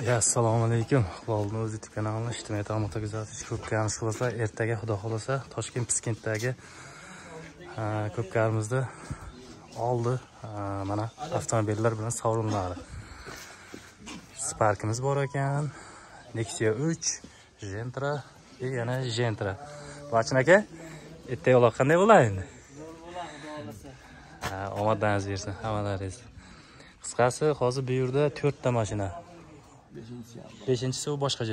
Ya, assalomu alaykum. Iqbolni o'z YouTube kanalini ijtimoiy tarmoqda kuzatish ko'pkarimiz qilsa, ertaga xudo xolasa Toshkent Piskentdagi ko'pkarimizni oldi mana avtomobillar bilan sovrinlari. Sparkimiz bor ekan. Nexia 3, Gentra va yana Gentra. Bachin aka, ertaga yo'loq qanday bo'ladi endi? Ha, omadingiz bersin hammalaringiz. Qisqasi, hozir bu yerda 4 Beşincisi ya. Beşincisi o başqa.